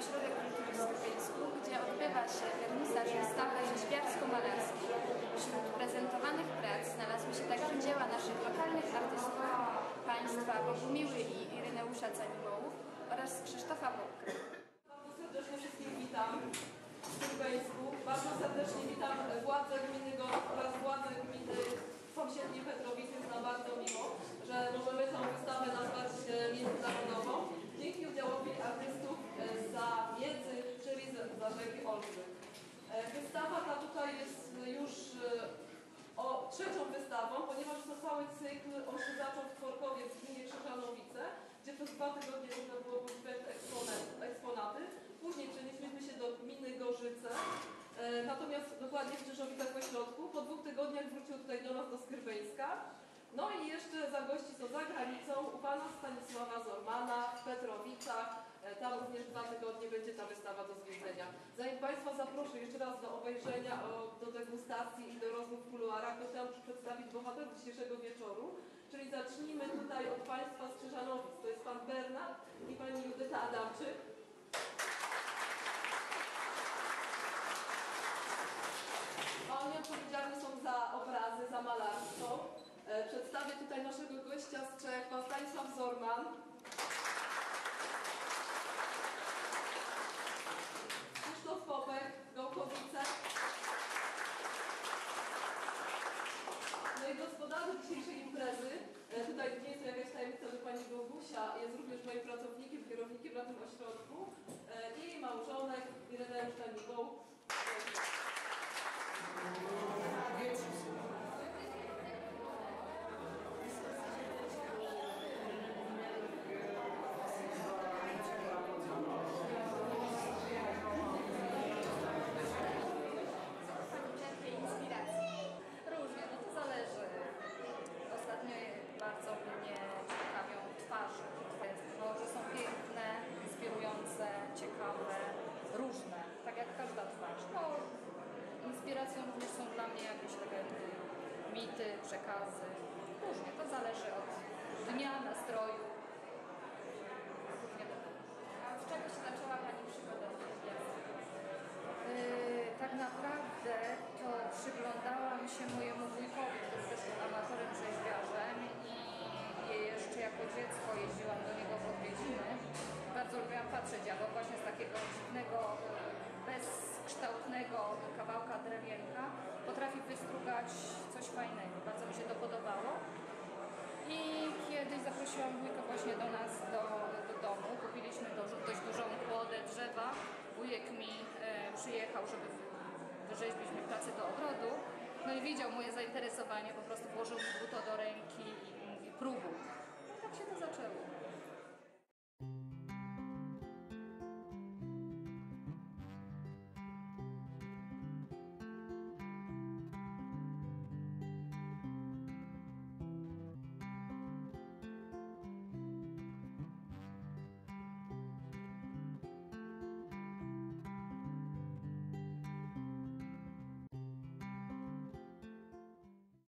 Ośrodek Kultury w Skopieńsku, gdzie odbywa się wernisaż wystawy rzeźbiarsko-malarskiej. Wśród prezentowanych prac znalazły się także dzieła naszych lokalnych artystów, państwa Bogumiły i Ireneusza Caniwołów oraz Krzysztofa Bołka. Bardzo serdecznie wszystkich witam w Sylweńsku. Bardzo serdecznie witam władze gminy Gorz oraz władze gminy sąsiedniej Petrowicy. Jest nam bardzo miło, że możemy tę wystawę nazwać e, międzynarodową dzięki udziałowi artystów e, za miedzy, czyli za za rzeki Olbrzych. E, Wystawa ta tutaj jest już e, o trzecią wystawą, ponieważ to cały cykl on się zaczął w Tworkowie w gminie Krzyżanowice, gdzie przez dwa tygodnie można było podziwiać eksponaty. Później przenieśliśmy się do gminy Gorzyce, e, natomiast dokładnie w Krzyżowicach w ośrodku. Po dwóch tygodniach wrócił tutaj do nas do Skierbeńska. No i jeszcze za gości są za granicą u pana Stanisława Zormana w Petrowicach. E, Tam również dwa tygodnie będzie ta wystawa do zwiedzenia. Zanim Państwa zaproszę jeszcze raz do obejrzenia, do degustacji i do rozmów w kuluarach, to chciałam przedstawić bohaterów dzisiejszego wieczoru. Czyli zacznijmy tutaj od Państwa z Krzyżanowic. To jest Pan Bernard i Pani Judyta Adamczyk. I gospodarzem dzisiejszej imprezy, e, tutaj nie jest jakaś tajemnica, że pani Bogusia jest również moim pracownikiem, kierownikiem na tym ośrodku e, i jej małżonek Ireneusz Tanigoł. Przekazy. Różnie, to zależy od dnia, nastroju. A od czego się zaczęła Pani przygoda z? Yy, tak naprawdę to przyglądałam się mojemu wujkowi, który też był amatorem rzeźbiarzem i jeszcze jako dziecko jeździłam do niego w odwiedziny. Bardzo lubiłam patrzeć, on właśnie z takiego dziwnego, potrafi wystrugać coś fajnego. Bardzo mi się to podobało. I kiedyś zaprosiłam wujka właśnie do nas, do, do domu. Kupiliśmy dość dużą kłodę drzewa. Wujek mi e, przyjechał, żeby wy- wyrzeźbić mi pracę do ogrodu. No i widział moje zainteresowanie, po prostu włożył mi buto do ręki